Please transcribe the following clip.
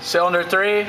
Cylinder three.